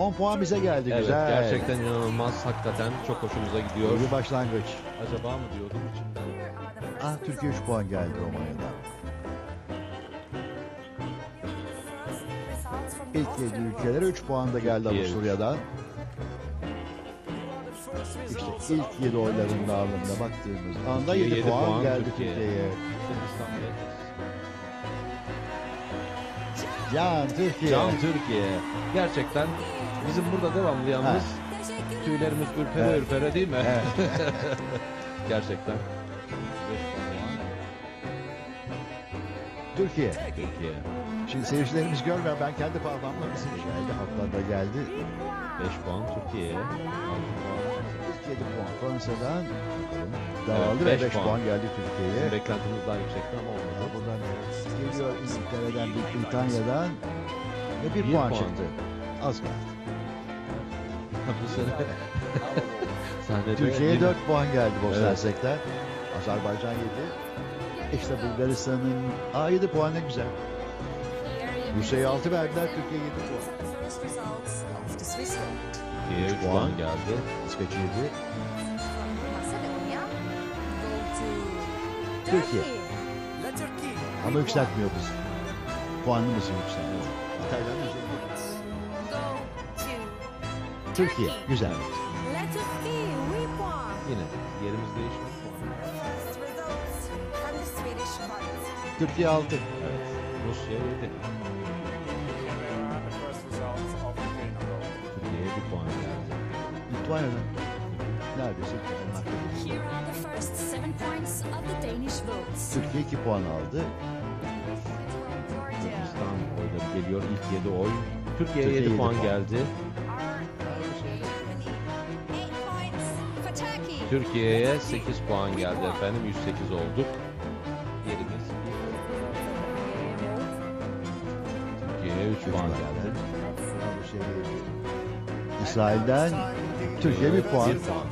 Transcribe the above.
10 puan bize geldi. Evet Güzel. gerçekten inanılmaz. Hakikaten çok hoşumuza gidiyor. İyi bir başlangıç. Acaba mı diyordum içimden. Ah Türkiye 3 puan geldi Romanya'dan. İlk 7 ülkelere 3 puan da geldi Türkiye. Avusturya'dan. İşte ilk 7 oyların dağılımına baktığımız anda Türkiye 7 yedi puan, puan, geldi Türkiye. Türkiye'ye. Ve Can Türkiye. Can Türkiye. Gerçekten bizim burada devamlı yalnız tüylerimiz ürpere Evet. ürpere değil mi? Evet. Gerçekten. Türkiye. Türkiye. Şimdi seyircilerimiz görmüyor. Ben kendi parmağımla bizim geldi. Halktan da geldi. 5 puan Türkiye'ye. İlk 7 puan Fransa'dan dağıldı Evet, ve beş 5 puan. puan. geldi Türkiye'ye. Bizim beklentimiz daha yüksekti ama Ya olmadı. Buradan geliyor İngiltere'den, Büyük Britanya'dan ve bir, Bir puan, puan. çıktı. Az kaldı. Bu sene sahnede Türkiye'ye yine- 4 puan geldi Bosna Evet. Azerbaycan 7. İşte Bulgaristan'ın Aa 7 puan ne güzel. Rusya'ya 6 verdiler, Türkiye 7 puan. Türkiye'ye 3 puan. puan geldi. İsveç 7. Türkiye. Ama yükseltmiyor bizi. Puanımızı yükseltiyor. İtalyan üzerinde. Türkiye, güzel. Yine yerimiz değişmedi. Türkiye 6. Evet. Rusya 7. Türkiye'ye 1 puan geldi. Litvanya'dan. Neredeyse ikinci hakkı. Here are the first seven points of the Danish votes. Türkiye 2 puan aldı. Sırbistan oyları geliyor. İlk 7 oy. Türkiye'ye Türkiye 7 yedi puan puan. geldi. Türkiye'ye 8 puan geldi efendim. 108 olduk. Yerimiz Türkiye'ye 3 puan geldi. İsrail'den Türkiye bir puan. 1 puan.